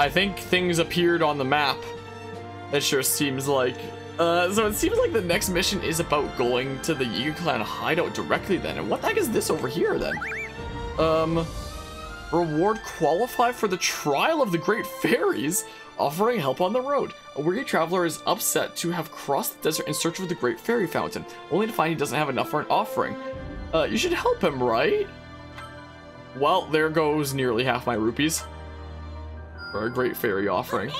I think things appeared on the map. It sure seems like. Uh, so it seems like the next mission is about going to the Yiga Clan hideout directly then. And what the heck is this over here then? Um, reward qualify for the trial of the Great Fairies, offering help on the road. A weary traveler is upset to have crossed the desert in search of the Great Fairy Fountain, only to find he doesn't have enough for an offering. Uh, you should help him, right? Well, there goes nearly half my rupees. For a Great Fairy offering.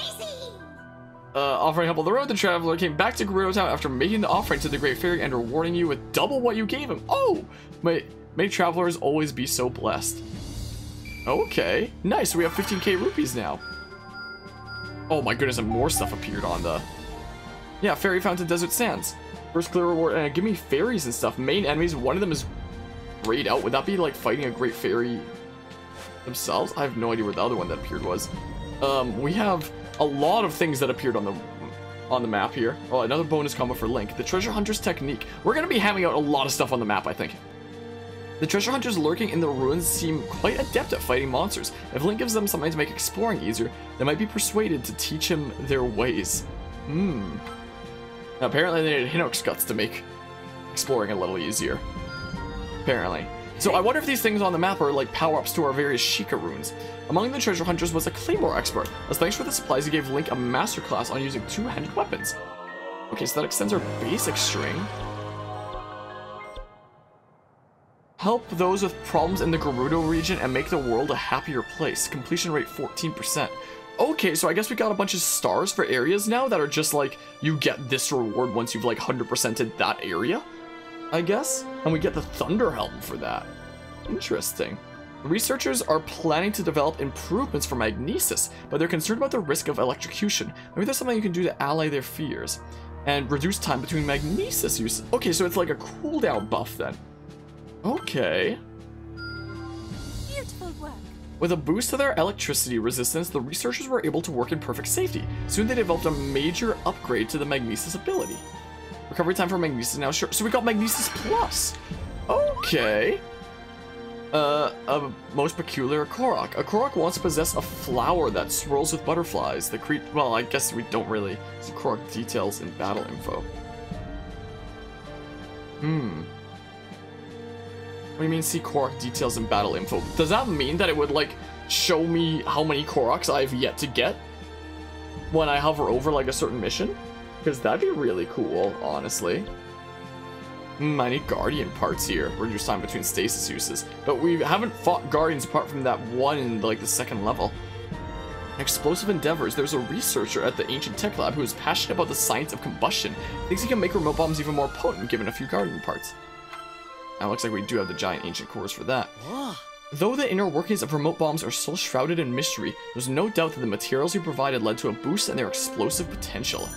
Uh, offering help on the road, the traveler came back to Gerudo Town after making the offering to the Great Fairy and rewarding you with double what you gave him. Oh! May, may travelers always be so blessed. Okay, nice. We have 15k rupees now. Oh my goodness, and more stuff appeared on the... Yeah, Fairy Fountain Desert Sands. First clear reward, and uh, give me fairies and stuff. Main enemies, one of them is raid out. Would that be like fighting a great fairy themselves? I have no idea where the other one that appeared was. Um, we have a lot of things that appeared on the on the map here. Oh, another bonus combo for Link. The Treasure Hunter's Technique. We're going to be having out a lot of stuff on the map, I think. The treasure hunters lurking in the ruins seem quite adept at fighting monsters. If Link gives them something to make exploring easier, they might be persuaded to teach him their ways. Hmm. Apparently they needed Hinox guts to make exploring a little easier. Apparently. So I wonder if these things on the map are like power-ups to our various Sheikah runes. Among the treasure hunters was a Claymore expert. As thanks for the supplies, he gave Link a masterclass on using two-handed weapons. Okay, so that extends our basic string. Help those with problems in the Gerudo region and make the world a happier place. Completion rate 14%. Okay, so I guess we got a bunch of stars for areas now that are just like, you get this reward once you've like 100%ed that area, I guess? And we get the Thunder Helm for that. Interesting. Researchers are planning to develop improvements for Magnesis, but they're concerned about the risk of electrocution. Maybe there's something you can do to allay their fears. And reduce time between Magnesis uses. Okay, so it's like a cooldown buff then. Okay. Beautiful work. With a boost to their electricity resistance, the researchers were able to work in perfect safety. Soon they developed a major upgrade to the Magnesis ability. Recovery time for Magnesis now sure. So we got Magnesis Plus. Okay. Uh, a most peculiar Korok. A Korok wants to possess a flower that swirls with butterflies. The cre- well, I guess we don't really see Korok details in battle info. Hmm. What do you mean see Korok details in battle info? Does that mean that it would like show me how many Koroks I've yet to get when I hover over like a certain mission? Because that'd be really cool, honestly. I need Guardian parts here. Reduce time between stasis uses. But we haven't fought Guardians apart from that one in like the second level. Explosive Endeavors. There's a researcher at the Ancient Tech Lab who is passionate about the science of combustion. Thinks he can make remote bombs even more potent given a few Guardian parts. Now looks like we do have the giant ancient cores for that. Though the inner workings of remote bombs are still shrouded in mystery, there's no doubt that the materials you provided led to a boost in their explosive potential.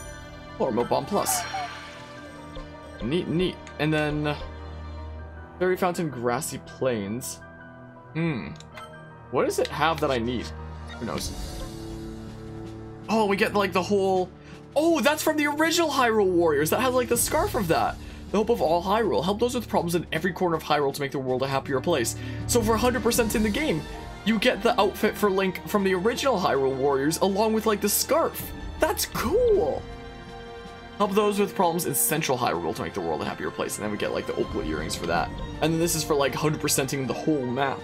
Oh, remote bomb plus. Neat, neat. And then... Uh, Fairy Fountain Grassy Plains. Hmm. What does it have that I need? Who knows? Oh, we get like the whole... Oh, that's from the original Hyrule Warriors. That has like the scarf of that. The hope of all Hyrule. Help those with problems in every corner of Hyrule to make the world a happier place. So for 100% in the game, you get the outfit for Link from the original Hyrule Warriors along with like the scarf. That's cool. Help those with problems in central Hyrule to make the world a happier place. And then we get like the Opal earrings for that. And then this is for like 100%ing the whole map.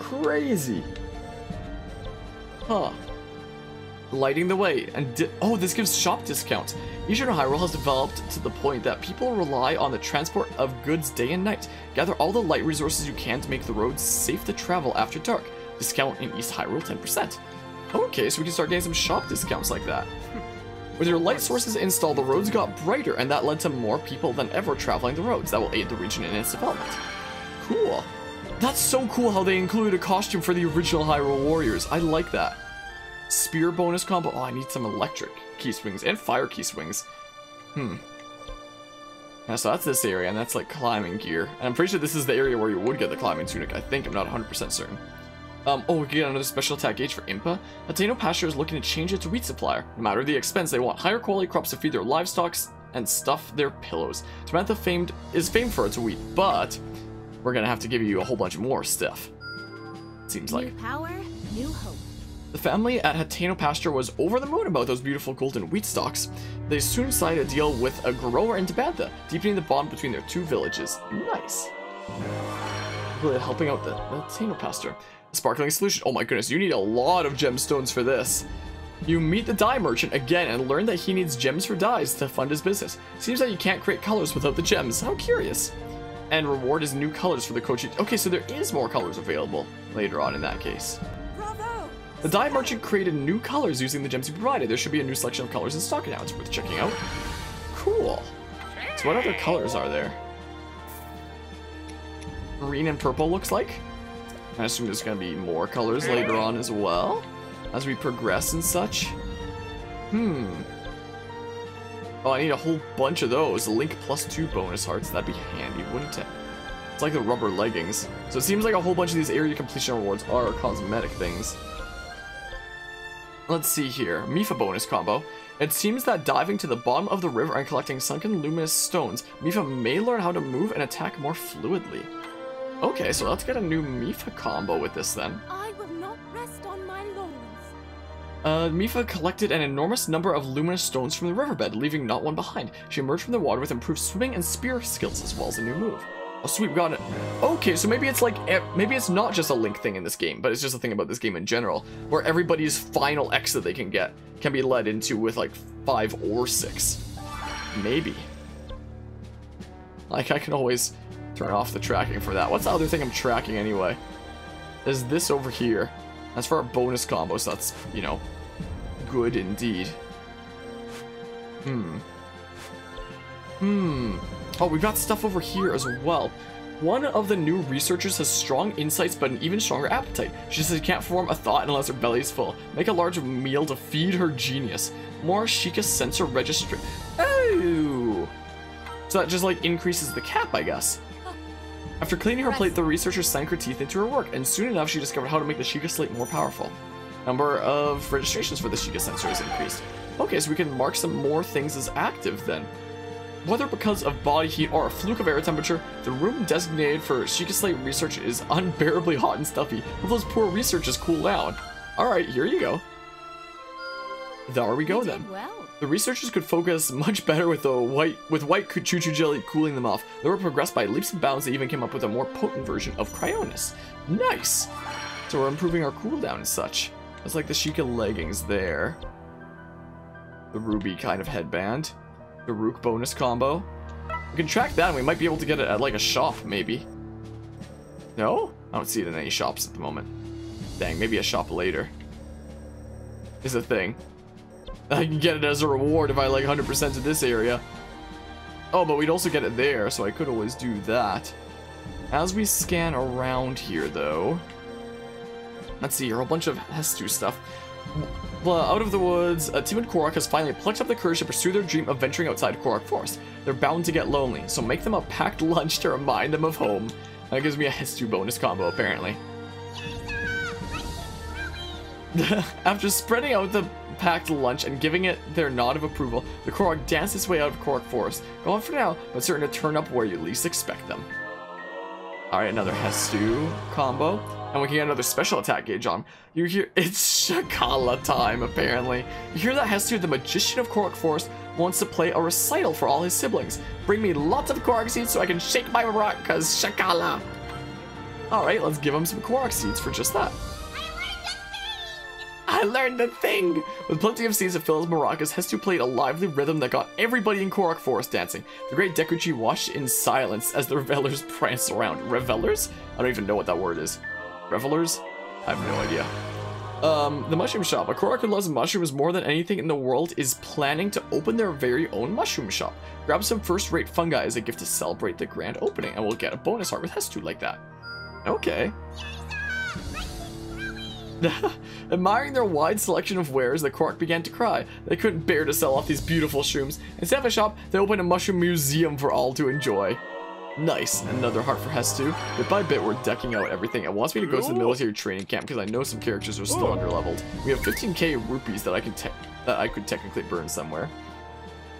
Crazy. Huh lighting the way. And oh, this gives shop discounts. Eastern Hyrule has developed to the point that people rely on the transport of goods day and night. Gather all the light resources you can to make the roads safe to travel after dark. Discount in East Hyrule 10%. Okay, so we can start getting some shop discounts like that. Hmm. With your light sources installed, the roads got brighter, and that led to more people than ever traveling the roads. That will aid the region in its development. Cool. That's so cool how they included a costume for the original Hyrule Warriors. I like that. Spear bonus combo. Oh, I need some electric key swings and fire key swings. Hmm. Yeah, so that's this area, and that's like climbing gear. And I'm pretty sure this is the area where you would get the climbing tunic. I think, I'm not 100% certain. Um, oh, we get another special attack gauge for Impa. Hateno Pasture is looking to change its wheat supplier. No matter the expense, they want higher quality crops to feed their livestock and stuff their pillows. Tabantha famed is famed for its wheat, but we're gonna have to give you a whole bunch more stuff. Seems like. New power, new hope. The family at Hateno Pasture was over the moon about those beautiful golden wheat stalks. They soon signed a deal with a grower in Tabantha, deepening the bond between their two villages. Nice. Really helping out the, the Hateno Pasture. Sparkling solution. Oh my goodness, you need a lot of gemstones for this. You meet the dye merchant again and learn that he needs gems for dyes to fund his business. Seems that you can't create colors without the gems. How curious. And reward is new colors for the Kochi. Okay, so there is more colors available later on in that case. Bravo! The dye merchant created new colors using the gems he provided. There should be a new selection of colors in stock now. It's worth checking out. Cool. So what other colors are there? Green and purple looks like. I assume there's to be more colors later on as well, as we progress and such. Hmm. Oh, I need a whole bunch of those. Link plus two bonus hearts. That'd be handy, wouldn't it? It's like the rubber leggings. So it seems like a whole bunch of these area completion rewards are cosmetic things. Let's see here. Mipha bonus combo. It seems that diving to the bottom of the river and collecting sunken luminous stones, Mipha may learn how to move and attack more fluidly. Okay, so let's get a new Mipha combo with this then. I will not rest on my laurels. Uh, Mipha collected an enormous number of luminous stones from the riverbed, leaving not one behind. She emerged from the water with improved swimming and spear skills as well as a new move. Oh, sweet, we got it. Okay, so maybe it's like, eh, maybe it's not just a Link thing in this game, but it's just a thing about this game in general, where everybody's final X that they can get can be led into with like five or six. Maybe. Like, I can always turn off the tracking for that. What's the other thing I'm tracking anyway? There's this over here. As for our bonus combos. That's, you know, good indeed. Hmm. Hmm. Oh, we've got stuff over here as well. One of the new researchers has strong insights but an even stronger appetite. She says she can't form a thought unless her belly is full. Make a large meal to feed her genius. More Sheikah sensor registry. Oh! So that just like increases the cap, I guess. After cleaning her plate, the researcher sank her teeth into her work, and soon enough she discovered how to make the Sheikah slate more powerful. Number of registrations for the Sheikah sensor is increased. Okay, so we can mark some more things as active then. Whether because of body heat or a fluke of air temperature, the room designated for Sheikah Slate research is unbearably hot and stuffy. Will those poor researchers cool down? Alright, here you go. There we go You then. well. The researchers could focus much better with the white with white choo choo jelly cooling them off. They were progressed by leaps and bounds. They even came up with a more potent version of Cryonis. Nice. So we're improving our cooldown and such. It's like the Sheikah leggings there. The ruby kind of headband. The Rook bonus combo. We can track that and we might be able to get it at like a shop maybe. No? I don't see it in any shops at the moment. Dang, maybe a shop later. Is a thing. I can get it as a reward if I like 100% to this area. Oh, but we'd also get it there, so I could always do that. As we scan around here, though... Let's see, here, a bunch of Hestu stuff. Well, out of the woods, uh, Tim and Korok has finally plucked up the courage to pursue their dream of venturing outside Korok Forest. They're bound to get lonely, so make them a packed lunch to remind them of home. That gives me a Hestu bonus combo, apparently. After spreading out the packed lunch and giving it their nod of approval, the Korok dance its way out of Korok Forest, gone for now, but certain to turn up where you least expect them. Alright, another Hestu combo. And we can get another special attack gauge on. You hear- it's Shakala time, apparently. You hear that Hestu, the magician of Korok Forest, wants to play a recital for all his siblings. Bring me lots of Korok seeds so I can shake my rock, cause Shakala. Alright, let's give him some Korok seeds for just that. I learned the thing! With plenty of seeds to fill his maracas, Hestu played a lively rhythm that got everybody in Korok Forest dancing. The great Deku Tree watched in silence as the revelers pranced around. Revelers? I don't even know what that word is. Revelers? I have no idea. Um, the mushroom shop. A Korok who loves mushrooms more than anything in the world is planning to open their very own mushroom shop. Grab some first-rate fungi as a gift to celebrate the grand opening, and we'll get a bonus heart with Hestu like that. Okay. Admiring their wide selection of wares, the Korok began to cry. They couldn't bear to sell off these beautiful shrooms. Instead of a shop, they opened a mushroom museum for all to enjoy. Nice. Another heart for Hestu. Bit by bit, we're decking out everything. It wants me to go to the military training camp because I know some characters are still underleveled. We have 15k rupees that I can that I could technically burn somewhere.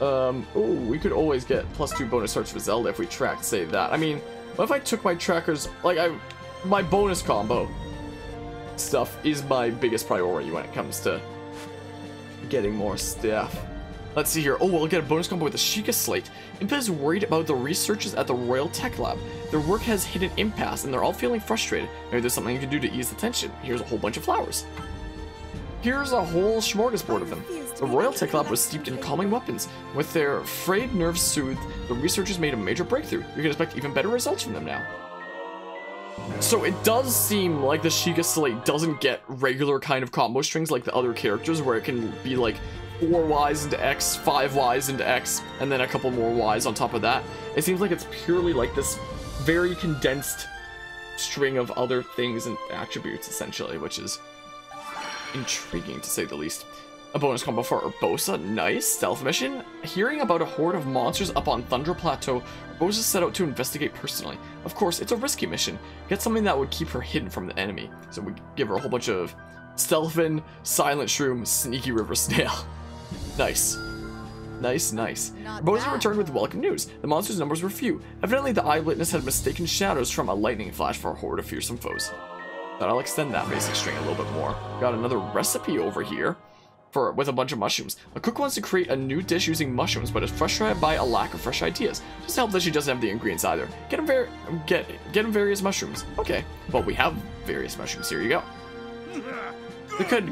Um, oh, we could always get plus two bonus hearts for Zelda if we tracked, say that. I mean, what if I took my trackers, like I, my bonus combo, stuff is my biggest priority when it comes to getting more stuff. Let's see here. Oh, we'll get a bonus combo with the Sheikah Slate. Impa is worried about the researchers at the Royal Tech Lab. Their work has hit an impasse, and they're all feeling frustrated. Maybe there's something you can do to ease the tension. Here's a whole bunch of flowers. Here's a whole smorgasbord of them. The Royal Tech Lab was steeped in calming weapons. With their frayed nerves soothed, the researchers made a major breakthrough. You can expect even better results from them now. So it does seem like the Sheikah Slate doesn't get regular kind of combo strings like the other characters where it can be like 4 Ys into X, 5 Ys into X, and then a couple more Ys on top of that. It seems like it's purely like this very condensed string of other things and attributes essentially, which is intriguing to say the least. A bonus combo for Urbosa, nice. Stealth mission. Hearing about a horde of monsters up on Thunder Plateau, Urbosa set out to investigate personally. Of course, it's a risky mission. Get something that would keep her hidden from the enemy. So we give her a whole bunch of Stealthfin, Silent Shroom, Sneaky River Snail. nice. Nice, nice. Bad. returned with welcome news. The monsters' numbers were few. Evidently, the eyewitness had mistaken shadows from a lightning flash for a horde of fearsome foes. But I'll extend that basic string a little bit more. Got another recipe over here for with a bunch of mushrooms. A cook wants to create a new dish using mushrooms, but is frustrated by a lack of fresh ideas. Just help that she doesn't have the ingredients either. Get him var- get get him various mushrooms. Okay, well we have various mushrooms. Here you go. The cook,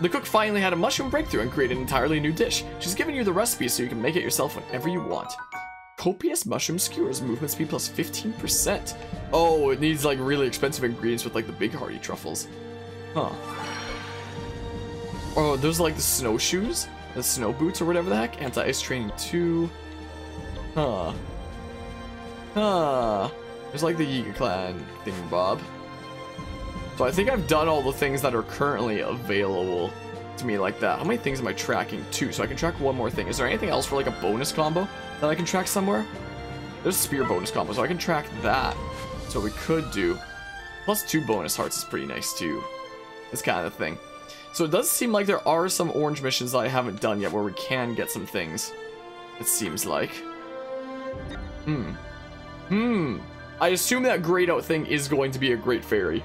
the cook finally had a mushroom breakthrough and created an entirely new dish. She's given you the recipe so you can make it yourself whenever you want. Copious mushroom skewers, movement speed plus 15%. Oh, it needs like really expensive ingredients with like the big hearty truffles. Huh. Oh, there's like the snowshoes, the snow boots or whatever the heck. Anti-ice training 2. Huh. Huh. There's like the Yiga clan thing, Bob. So I think I've done all the things that are currently available to me like that. How many things am I tracking? Two. So I can track one more thing. Is there anything else for like a bonus combo that I can track somewhere? There's spear bonus combo, so I can track that. So we could do. Plus two bonus hearts is pretty nice too. This kind of thing. So it does seem like there are some orange missions that I haven't done yet where we can get some things. It seems like. Hmm. Hmm. I assume that grayed out thing is going to be a great fairy.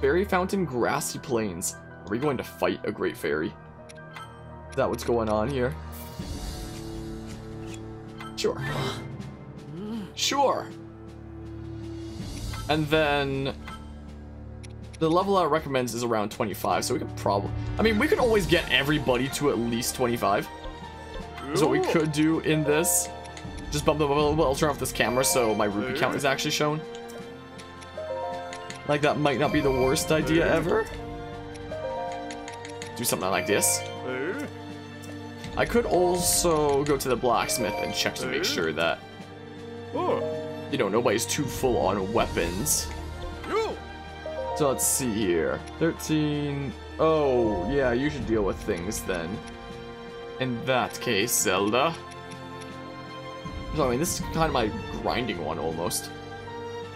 Fairy Fountain, Grassy Plains. Are we going to fight a Great Fairy? Is that what's going on here? Sure. Sure. And then the level that it recommends is around 25, so we could probably... I mean, we could always get everybody to at least 25. Is what we could do in this. Just bump them up a little bit. I'll turn off this camera so my rupee count is actually shown. Like, that might not be the worst idea ever. Do something like this. I could also go to the blacksmith and check to make sure that, you know, nobody's too full on weapons. So let's see here. 13. Oh, yeah, you should deal with things then. In that case, Zelda. So, I mean, this is kind of my grinding one almost.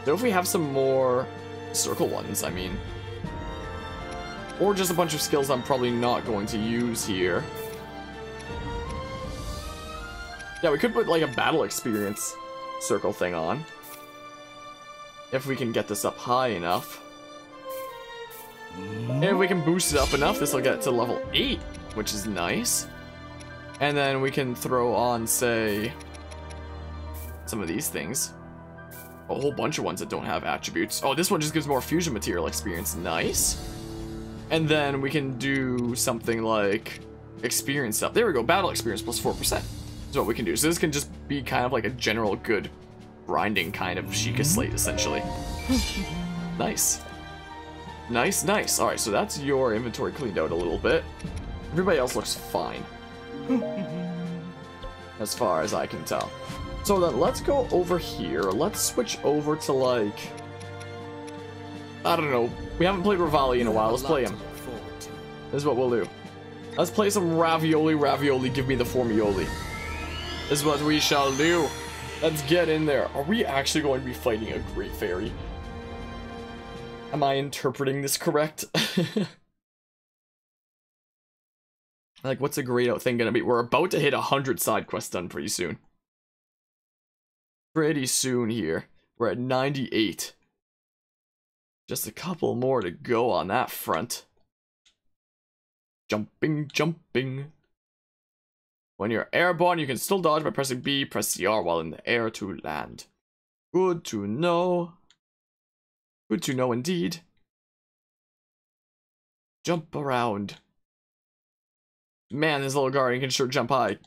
So if we have some more circle ones, I mean. Or just a bunch of skills I'm probably not going to use here. Yeah, we could put like a battle experience circle thing on. If we can get this up high enough. And if we can boost it up enough, this will get to level 8, which is nice. And then we can throw on, say, some of these things. A whole bunch of ones that don't have attributes. Oh, this one just gives more fusion material experience. Nice. And then we can do something like experience stuff. There we go. Battle experience plus 4%. Is what we can do. So this can just be kind of like a general good grinding kind of Sheikah mm-hmm. Slate, essentially. nice. Nice, nice. Alright, so that's your inventory cleaned out a little bit. Everybody else looks fine. as far as I can tell. So then let's go over here. Let's switch over to like... I don't know. We haven't played Revali in a while. Let's play him. This is what we'll do. Let's play some ravioli, ravioli, give me the formioli. This is what we shall do. Let's get in there. Are we actually going to be fighting a great fairy? Am I interpreting this correct? like, what's a great out thing gonna be? We're about to hit 100 side quests done pretty soon. Pretty soon here. We're at 98. Just a couple more to go on that front. Jumping, jumping. When you're airborne, you can still dodge by pressing B, press ZR while in the air to land. Good to know. Good to know indeed. Jump around. Man, this little guardian can sure jump high.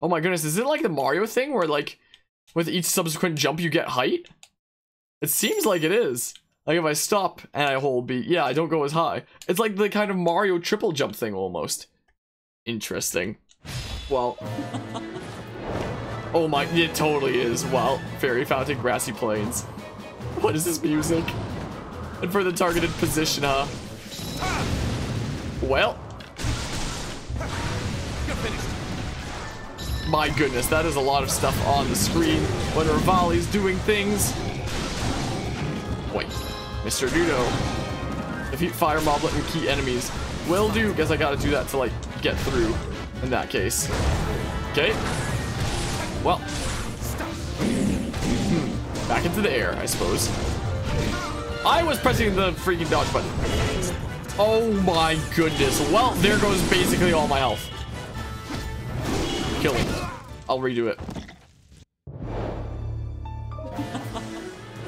Oh my goodness, is it like the Mario thing where like with each subsequent jump you get height? It seems like it is. Like if I stop and I hold B, yeah, I don't go as high. It's like the kind of Mario triple jump thing almost. Interesting. Well. Oh my, it totally is. Wow, fairy fountain, grassy plains. What is this music? And for the targeted position, huh? Well. My goodness, that is a lot of stuff on the screen when Revali's doing things. Wait, Mr. Nudo. Defeat Fire Moblin and key enemies. Will do. Guess I gotta do that to, like, get through in that case. Okay. Well. Back into the air, I suppose. I was pressing the freaking dodge button. Oh my goodness. Well, there goes basically all my health. Kill. I'll redo it.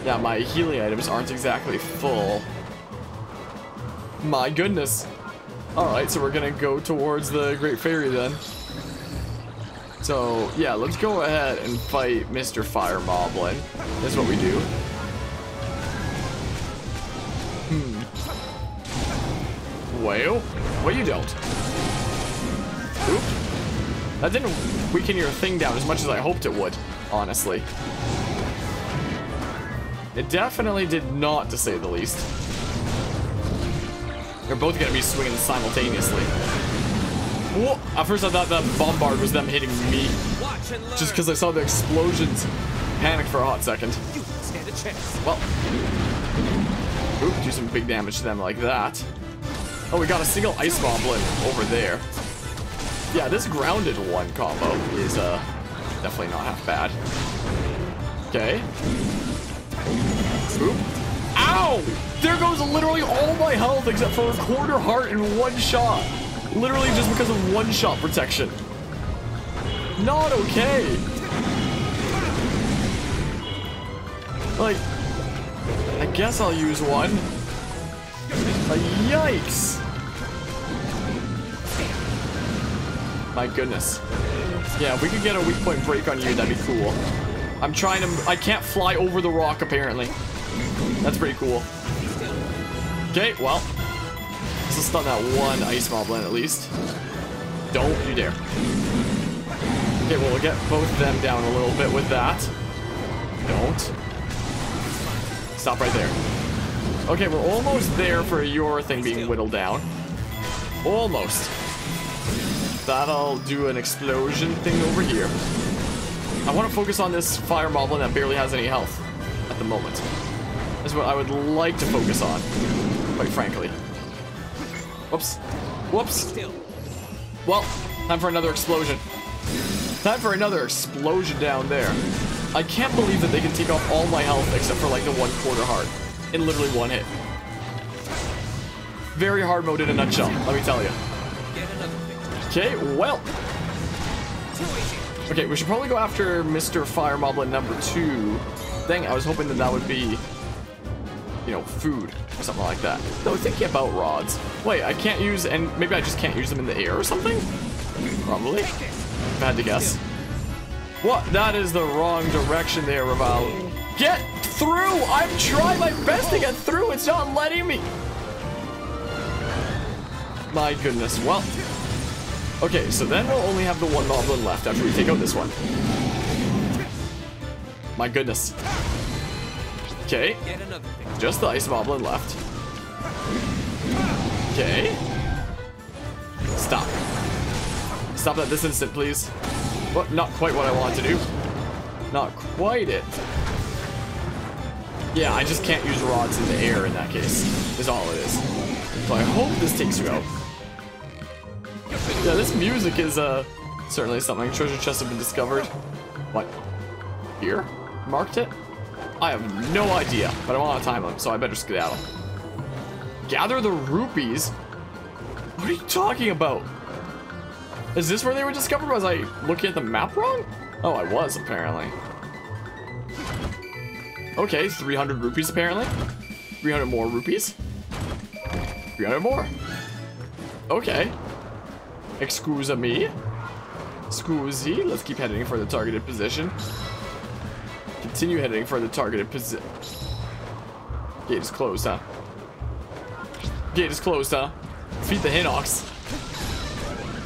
Yeah, my healing items aren't exactly full. My goodness. Alright, so we're gonna go towards the Great Fairy then. So, yeah, let's go ahead and fight Mr. Fire Moblin. That's what we do. Hmm. Well, well you don't. Oop. That didn't weaken your thing down as much as I hoped it would, honestly. It definitely did not, to say the least. They're both gonna be swinging simultaneously. Whoa! At first I thought that bombard was them hitting me. Just because I saw the explosions. Panicked for a hot second. Well. Oop, do some big damage to them like that. Oh, we got a single ice moblin over there. Yeah, this grounded one combo is uh definitely not half bad. Okay. Oop. Ow! There goes literally all my health except for a quarter heart in one shot. Literally just because of one shot protection. Not okay. Like, I guess I'll use one. Uh, yikes. My goodness. Yeah, we could get a weak point break on you, that'd be cool. I'm trying to... I can't fly over the rock, apparently. That's pretty cool. Okay, well. Will stun that one ice moblin at least. Don't you dare. Okay, well, we'll get both of them down a little bit with that. Don't. Stop right there. Okay, we're almost there for your thing being whittled down. Almost. That'll do an explosion thing over here. I want to focus on this fire moblin that barely has any health at the moment. That's what I would like to focus on, quite frankly. Whoops. Whoops. Well, time for another explosion. Time for another explosion down there. I can't believe that they can take off all my health except for like the one quarter heart in literally one hit. Very hard mode in a nutshell, let me tell you. Okay, well. Okay, we should probably go after Mr. Fire Moblin number two. Dang, I was hoping that that would be, you know, food or something like that. Though thinking about rods. Wait, I can't use, and maybe I just can't use them in the air or something? Probably. I had to guess. What? That is the wrong direction there, Raval. Get through! I'm trying my best to get through. It's not letting me. My goodness. Well. Okay, so then we'll only have the one moblin left after we take out this one. My goodness. Okay. Just the ice moblin left. Okay. Stop. Stop that this instant, please. What? Not quite what I want to do. Not quite it. Yeah, I just can't use rods in the air in that case, is all it is. So I hope this takes you out. Yeah, this music is, uh, certainly something. Treasure chests have been discovered. What? Here? Marked it? I have no idea, but I'm on a time limit, so I better skedaddle. Gather the rupees? What are you talking about? Is this where they were discovered? Was I looking at the map wrong? Oh, I was, apparently. Okay, 300 rupees, apparently. 300 more rupees. 300 more. Okay. Excuse me. Scusi. Let's keep heading for the targeted position. Continue heading for the targeted position. Gate is closed, huh? Gate is closed, huh? Feed the Hinox.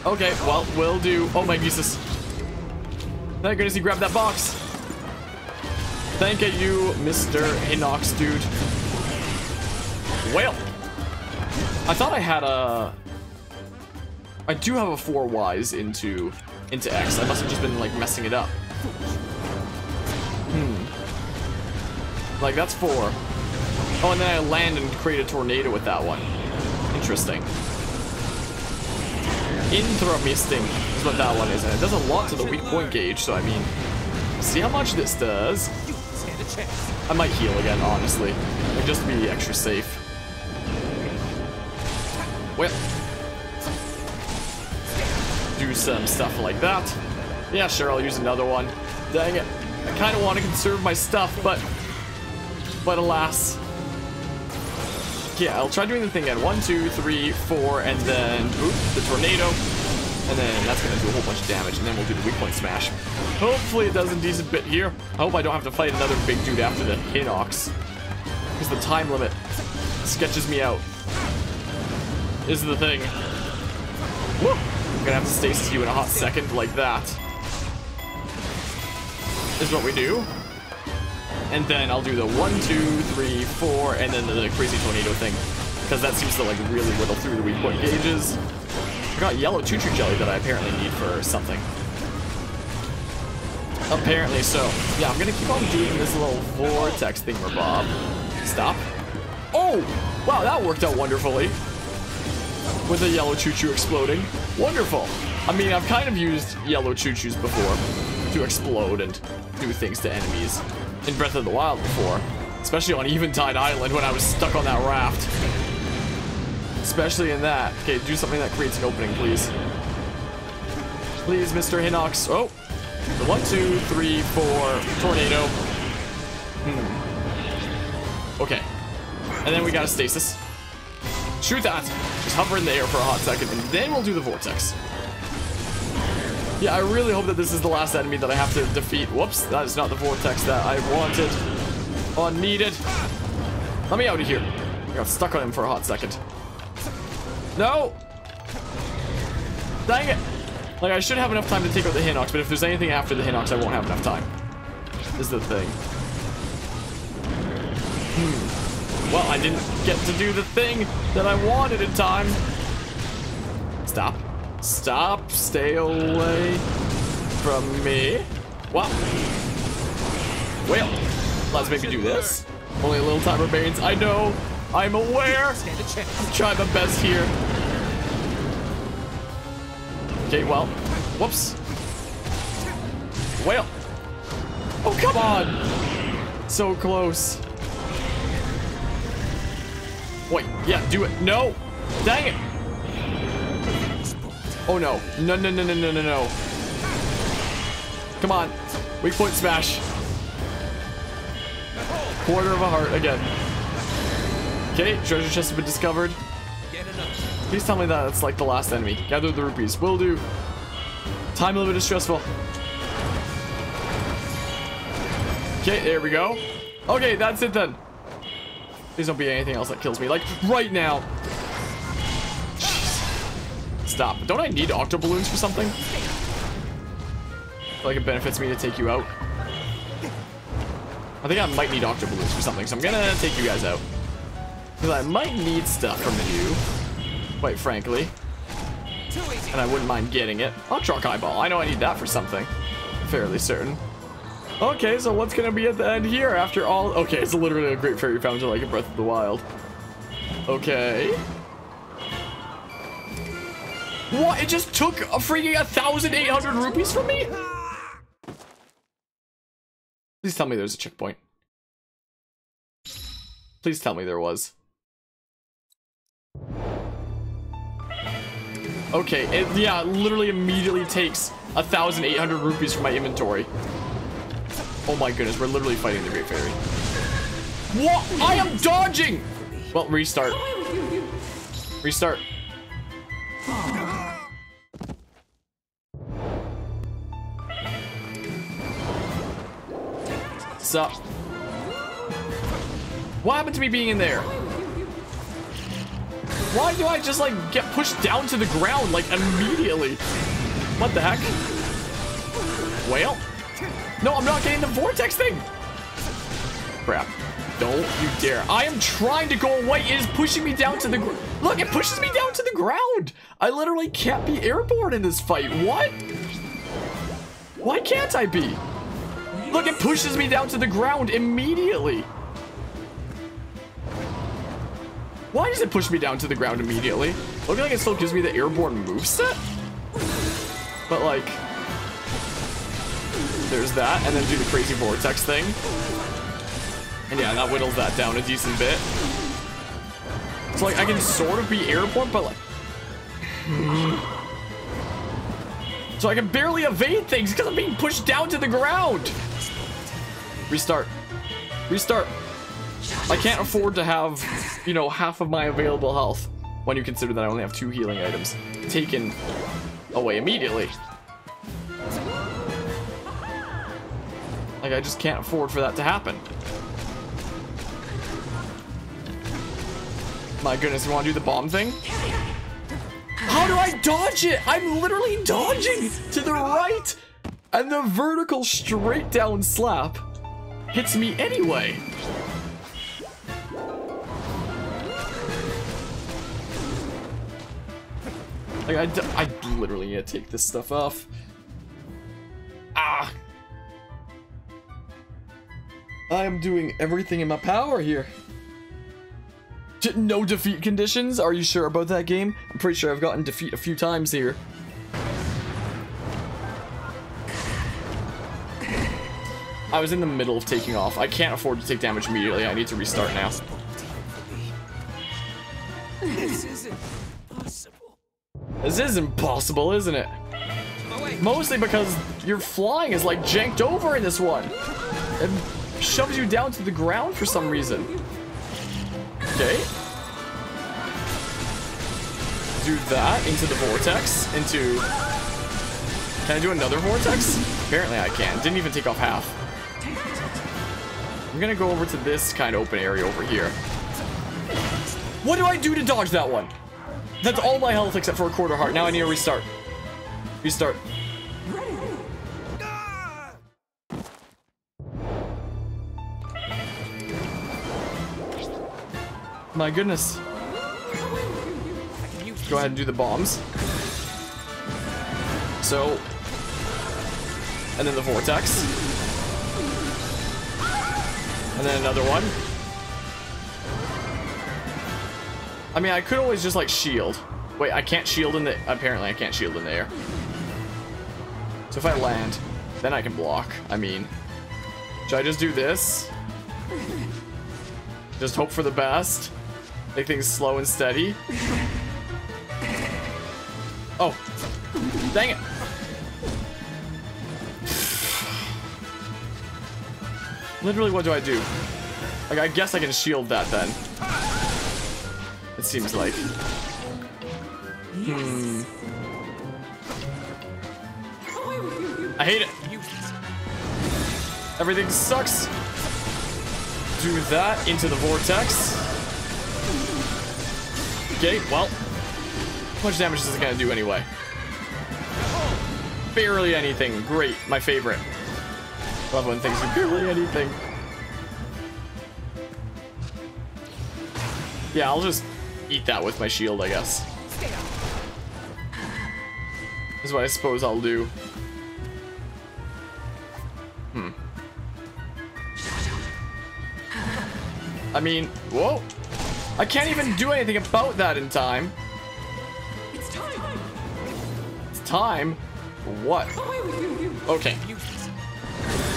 Okay, well, will do. Oh my Jesus. Thank goodness he grabbed that box. Thank you, Mr. Hinox, dude. Well, I thought I had a... I do have a four Ys into into X. I must have just been like messing it up. Like that's four. Oh, and then I land and create a tornado with that one. Interesting. Intramisting is what that one is, and it does a lot to the weak point gauge, so I mean, see how much this does. I might heal again, honestly. Like, just to be extra safe. Well, do some stuff like that. Yeah, sure, I'll use another one. Dang it. I kind of want to conserve my stuff, but... But alas. Yeah, I'll try doing the thing again. One, two, three, four, and then... Oop, the tornado. And then that's going to do a whole bunch of damage, and then we'll do the weak point smash. Hopefully it does a decent bit here. I hope I don't have to fight another big dude after the Hinox. Because the time limit sketches me out. This Is the thing. Woo! I'm gonna have to stasis you in a hot second like that. Is what we do. And then I'll do the one, two, three, four, and then the crazy tornado thing. Because that seems to like really whittle through the weak point gauges. I got yellow chuchu jelly that I apparently need for something. Apparently so. Yeah, I'm gonna keep on doing this little vortex thing, Bob. Stop. Oh! Wow, that worked out wonderfully with a yellow chuchu exploding. Wonderful. I mean, I've kind of used yellow chuchus before to explode and do things to enemies in Breath of the Wild before, especially on Eventide Island when I was stuck on that raft. Especially in that. Okay, do something that creates an opening, please. Please, Mr. Hinox. Oh, one, two, three, four, tornado. Hmm. Okay. And then we got a stasis. Shoot that! Just hover in the air for a hot second, and then we'll do the vortex. Yeah, I really hope that this is the last enemy that I have to defeat. Whoops, that is not the vortex that I wanted. Or needed. Let me out of here. I got stuck on him for a hot second. No! Dang it! Like, I should have enough time to take out the Hinox, but if there's anything after the Hinox, I won't have enough time. Is the thing. Hmm. Well, I didn't get to do the thing that I wanted in time. Stop. Stop. Stay away from me. Well. Well. Let's maybe do this. Only a little time remains. I know. I'm aware. I'm trying my best here. Okay, well. Whoops. Well. Oh, come on. So close. Wait, yeah, do it. No! Dang it! Oh no. No, no, no, no, no, no, no. Come on. Weak point smash. Quarter of a heart again. Okay, treasure chest has been discovered. Please tell me that it's like the last enemy. Gather the rupees. Will do. Time limit is stressful. Okay, there we go. Okay, that's it then. Please don't be anything else that kills me. Like, right now. Stop. Don't I need octo balloons for something? like it benefits me to take you out. I think I might need octo balloons for something, so I'm gonna take you guys out. Because I might need stuff from you, quite frankly. And I wouldn't mind getting it. Electron Eyeball. I know I need that for something. Fairly certain. Okay, so what's gonna be at the end here after all? Okay, it's literally a Great Fairy Fountain like a Breath of the Wild. Okay. What? It just took a freaking 1,800 rupees from me? Please tell me there's a checkpoint. Please tell me there was. Okay, it, yeah, it literally immediately takes 1,800 rupees from my inventory. Oh my goodness, we're literally fighting the Great Fairy. What? I am dodging! Well, restart. Restart. Sup? What happened to me being in there? Why do I just like get pushed down to the ground like immediately? What the heck? Well, no, I'm not getting the vortex thing. Crap. Don't you dare. I am trying to go away. It is pushing me down to the ground. Look, it pushes me down to the ground. I literally can't be airborne in this fight. What? Why can't I be? Look, it pushes me down to the ground immediately. Why does it push me down to the ground immediately? Looking like it still gives me the airborne moveset? But like, there's that, and then do the crazy vortex thing. And yeah, that whittles that down a decent bit. So like, I can sort of be airborne, but like... So I can barely evade things because I'm being pushed down to the ground. Restart. Restart. I can't afford to have, you know, half of my available health when you consider that I only have two healing items taken away immediately. Like, I just can't afford for that to happen. My goodness, you want to do the bomb thing? How do I dodge it? I'm literally dodging to the right. And the vertical straight down slap hits me anyway. Like, I, I literally need to take this stuff off. Ah! I am doing everything in my power here. No defeat conditions? Are you sure about that game? I'm pretty sure I've gotten defeat a few times here. I was in the middle of taking off. I can't afford to take damage immediately. I need to restart now. This isn't possible. This is impossible, isn't it? Oh, Mostly because your flying is like janked over in this one. It shoves you down to the ground for some reason. Okay. Do that into the vortex. Into... Can I do another vortex? Apparently I can. Didn't even take off half. I'm gonna go over to this kind of open area over here. What do I do to dodge that one? That's all my health except for a quarter heart. Now I need to restart. Restart. My goodness. Go ahead and do the bombs. So. And then the vortex. And then another one. I mean, I could always just like shield. Wait, I can't shield in the, apparently I can't shield in the air. So if I land, then I can block. I mean, should I just do this? Just hope for the best. Make things slow and steady. Oh, dang it. Literally, what do I do? Like, I guess I can shield that then. It seems like. Hmm. I hate it. Everything sucks. Do that into the vortex. Okay, well. How much damage is it gonna do anyway? Barely anything. Great, my favorite. Love when things do barely anything. Yeah, I'll just eat that with my shield, I guess. Is what I suppose I'll do. Hmm. I mean, whoa. I can't even do anything about that in time. It's time. It's time? What? Away you, you. Okay.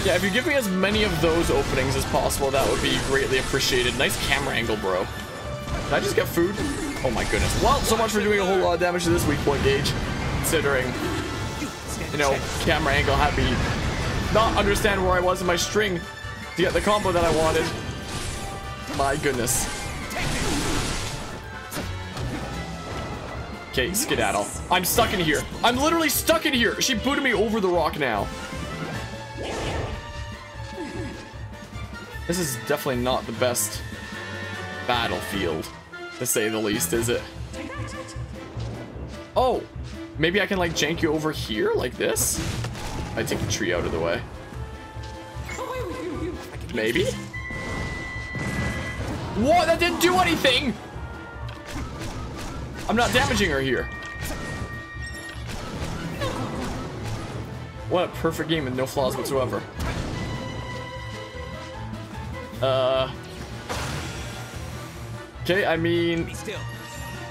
Yeah, if you give me as many of those openings as possible, that would be greatly appreciated. Nice camera angle, bro. Did I just get food? Oh my goodness. Well, so much for doing a whole lot of damage to this weak point gauge. Considering, you know, camera angle had me not understand where I was in my string to get the combo that I wanted. My goodness. Okay, skedaddle. I'm stuck in here. I'm literally stuck in here. She booted me over the rock now. This is definitely not the best battlefield, to say the least, is it? Oh, maybe I can like jank you over here like this? I take the tree out of the way. Maybe? What? That didn't do anything! I'm not damaging her here. What a perfect game with no flaws whatsoever. Uh. Okay, I mean,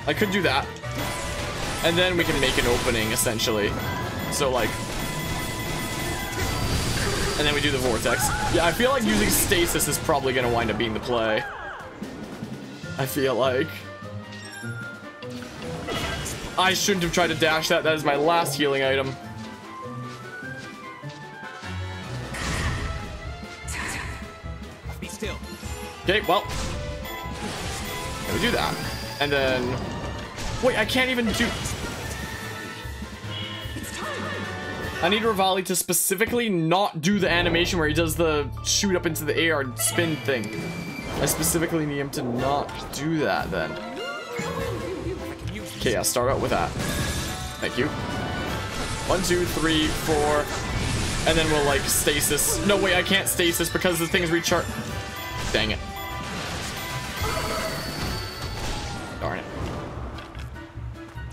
I could do that. And then we can make an opening, essentially. So, like... And then we do the vortex. Yeah, I feel like using stasis is probably going to wind up being the play. I feel like. I shouldn't have tried to dash that. That is my last healing item. Okay, well. Let me do that. And then... Wait, I can't even do... I need Revali to specifically not do the animation where he does the shoot up into the air and spin thing. I specifically need him to not do that then. Okay, I'll start out with that. Thank you. One, two, three, four. And then we'll like stasis. No, wait, I can't stasis because the thing is recharge. Dang it.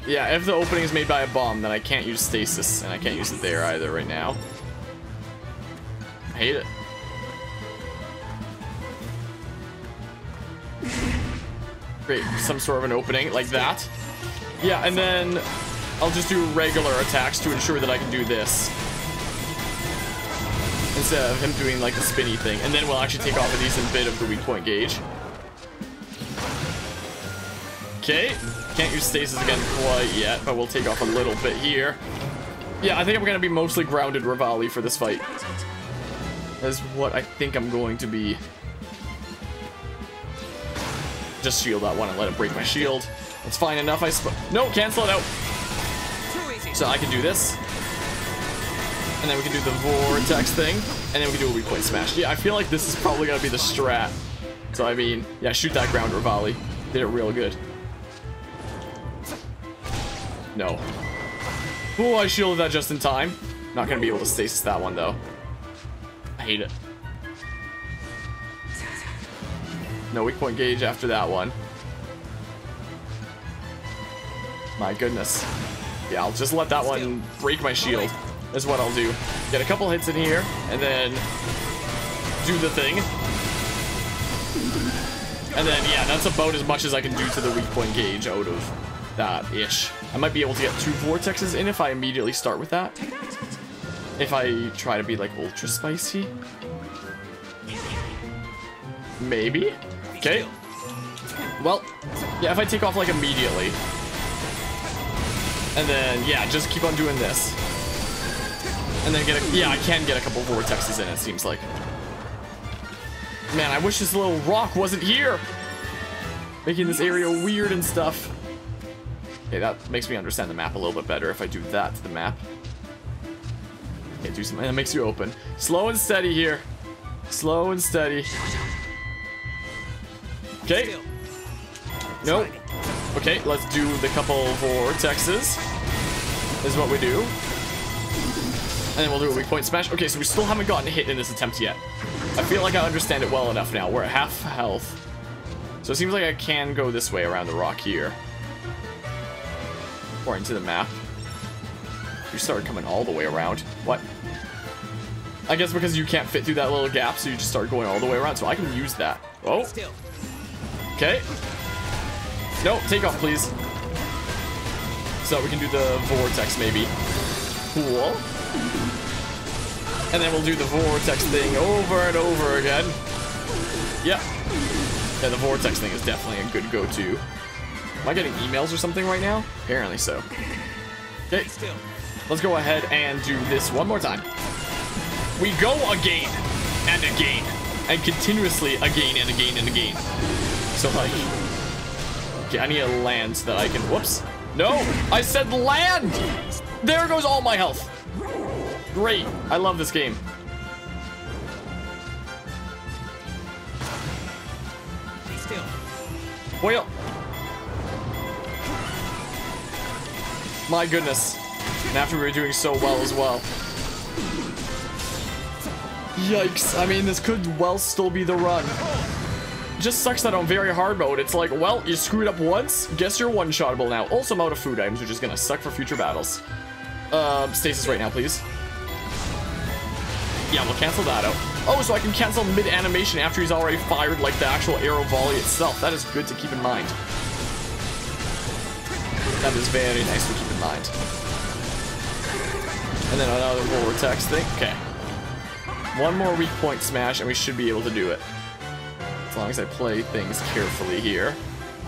Yeah, if the opening is made by a bomb, then I can't use stasis, and I can't use it there either right now. I hate it. Great, some sort of an opening like that. Yeah, and then I'll just do regular attacks to ensure that I can do this. Instead of him doing like the spinny thing. And then we'll actually take off a decent bit of the weak point gauge. Okay. Can't use stasis again quite yet, but we'll take off a little bit here. Yeah, I think I'm going to be mostly grounded Revali for this fight. That's what I think I'm going to be. Just shield that one and let it break my shield. That's fine enough, I suppose. No, cancel it out. So I can do this. And then we can do the vortex thing. And then we can do a point smash. Yeah, I feel like this is probably going to be the strat. So, I mean, yeah, shoot that ground Revali. Did it real good. No. Oh, I shielded that just in time. Not to be able to stasis that one, though. I hate it. No weak point gauge after that one. My goodness. Yeah, I'll just let that one break my shield. Is what I'll do. Get a couple hits in here, and then do the thing. And then, yeah, that's about as much as I can do to the weak point gauge out of that-ish. I might be able to get two vortexes in if I immediately start with that. If I try to be, like, ultra spicy. Maybe? Okay. Well, yeah, if I take off, like, immediately. And then, yeah, just keep on doing this. And then get a, yeah, I can get a couple vortexes in, it seems like. Man, I wish this little rock wasn't here. Making this area weird and stuff. Okay, that makes me understand the map a little bit better if I do that to the map. Okay, do something that makes you open. Slow and steady here. Slow and steady. Okay. Nope. Okay, let's do the couple vortexes. Is what we do. And then we'll do a weak point smash. Okay, so we still haven't gotten hit in this attempt yet. I feel like I understand it well enough now. We're at half health. So it seems like I can go this way around the rock here. Or into the map. You started coming all the way around. What? I guess because you can't fit through that little gap, so you just start going all the way around. So I can use that. Oh, okay. No, take off, please. So we can do the vortex, maybe. Cool. And then we'll do the vortex thing over and over again. Yep. Yeah, the vortex thing is definitely a good go-to. Am I getting emails or something right now? Apparently so. Okay, let's go ahead and do this one more time. We go again and again and continuously again and again and again. So like, okay, I need a land so that I can, whoops. No, I said land! There goes all my health. Great, I love this game. Well. My goodness. And after we were doing so well as well. Yikes. I mean, this could well still be the run. Just sucks that on very hard mode, it's like, well, you screwed up once, guess you're one-shottable now. Also, I'm out of food items, which is gonna suck for future battles. Uh, stasis right now, please. Yeah, we'll cancel that out. Oh, so I can cancel mid-animation after he's already fired, like, the actual arrow volley itself. That is good to keep in mind. That is very nice to keep mind. And then another vortex thing. Okay. One more weak point smash, and we should be able to do it. As long as I play things carefully here.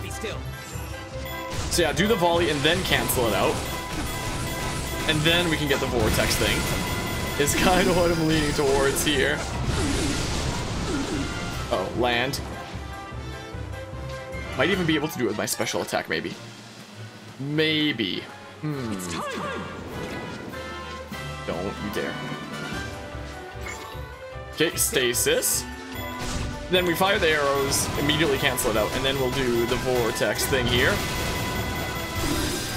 Be still. So yeah, do the volley and then cancel it out. And then we can get the vortex thing. Is kind of what I'm leaning towards here. Oh, land. Might even be able to do it with my special attack, maybe. Maybe. Hmm. Don't you dare. Okay, stasis. Then we fire the arrows, immediately cancel it out, and then we'll do the vortex thing here.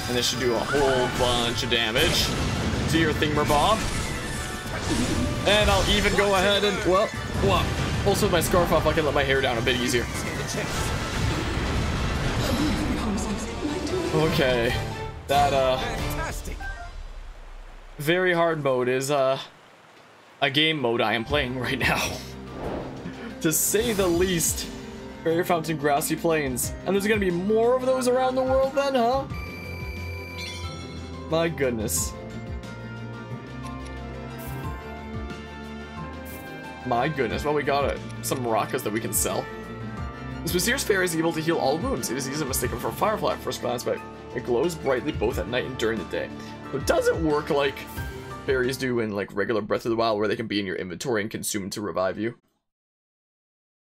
And this should do a whole bunch of damage to your thingamabob. And I'll even go ahead and, well, well, also with my scarf off, I can let my hair down a bit easier. Stand a chance. Okay. That, uh, Fantastic. very hard mode is, uh, a game mode I am playing right now. to say the least. Fairy Fountain Grassy Plains. And there's gonna be more of those around the world then, huh? My goodness. My goodness. Well, we got uh, some maracas that we can sell. This mysterious fairy is able to heal all wounds. It is easily mistaken for a firefly at first glance, but it glows brightly both at night and during the day. It doesn't work like berries do in like regular Breath of the Wild, where they can be in your inventory and consumed to revive you.